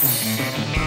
Thank you.